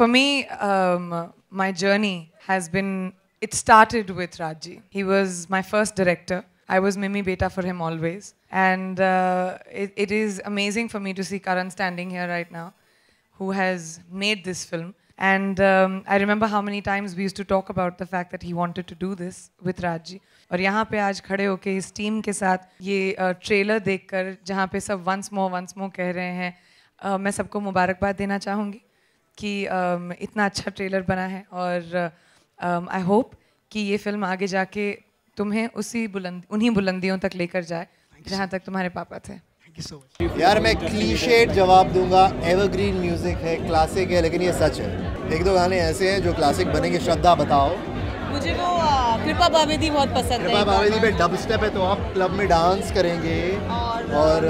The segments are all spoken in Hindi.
For me, um, my journey has been, it started with Raji. He was my first director. I was Mimi Beta for him always. And uh, it, it is amazing for me to see Karan standing here right now, who has made this film. And um, I remember how many times we used to talk about the fact that he wanted to do this with Raji. और यहाँ पे आज खड़े होके इस टीम के साथ ये ट्रेलर देखकर जहाँ पे सब वंस मोर वंस मोर कह रहे हैं uh, मैं सबको मुबारकबाद देना चाहूँगी कि um, इतना अच्छा ट्रेलर बना है और आई होप कि ये फ़िल्म आगे जाके तुम्हें उसी बुलंद उन्हीं बुलंदियों तक लेकर जाए जहाँ तक तुम्हारे पापा थे। यार मैं क्लीशेड जवाब दूँगा। एवरग्रीन म्यूज़िक है क्लासिक है लेकिन ये सच है। एक दो गाने ऐसे हैं जो क्लासिक बनेंगे। श्रद्धा बताओ। मुझे वो कृपा बावेदी बहुत पसंद है। कृपा बावेदी पे डब स्टेप है तो आप क्लब में डांस करेंगे। और, और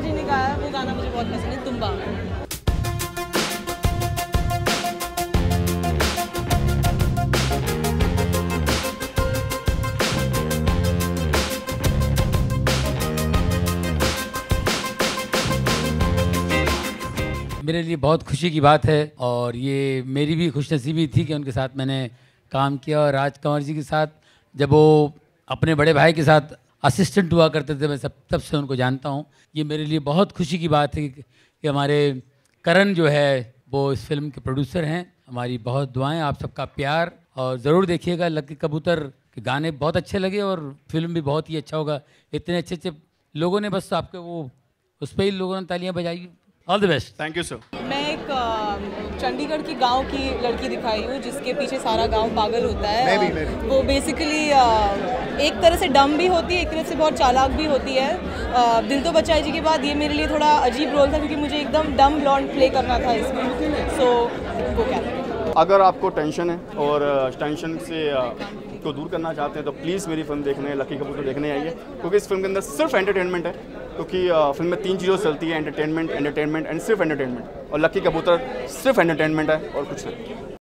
जी ने गाया वो गाना मुझे बहुत पसंद है तुम्बा। मेरे लिए बहुत खुशी की बात है और ये मेरी भी खुशनसीबी थी कि उनके साथ मैंने काम किया और राज कंवर जी के साथ जब वो अपने बड़े भाई के साथ असिस्टेंट हुआ करते थे मैं सब तब से उनको जानता हूँ। ये मेरे लिए बहुत खुशी की बात है कि, हमारे करण जो है वो इस फ़िल्म के प्रोड्यूसर हैं। हमारी बहुत दुआएँ आप सबका प्यार। और ज़रूर देखिएगा लकी कबूतर के गाने बहुत अच्छे लगे और फ़िल्म भी बहुत ही अच्छा होगा। इतने अच्छे अच्छे लोगों ने बस आपके वो उस पर ही लोगों ने तालियाँ बजाई। All the best thank you sir मैं एक चंडीगढ़ की गाँव की लड़की दिखाई हूँ जिसके पीछे सारा गाँव पागल होता है। मैं भी, मैं भी। वो बेसिकली एक तरह से डम भी होती है एक तरह से बहुत चालाक भी होती है। दिल तो बचाई जी के बाद ये मेरे लिए थोड़ा अजीब रोल था क्योंकि मुझे एकदम डम ब्लॉन्ड प्ले करना था इसमें। सो so, वो क्या अगर आपको टेंशन है और टेंशन से को दूर करना चाहते हैं तो प्लीज़ मेरी फ़िल्म देखने, लकी कपूर देखने आइए। क्योंकि इस फ़िल्म के अंदर सिर्फ़ एंटरटेनमेंट है। क्योंकि फ़िल्म में तीन चीज़ों चलती है एंटरटेनमेंट एंटरटेनमेंट एंड सिर्फ़ एंटरटेनमेंट और लकी कबूतर सिर्फ़ एंटरटेनमेंट है और कुछ नहीं।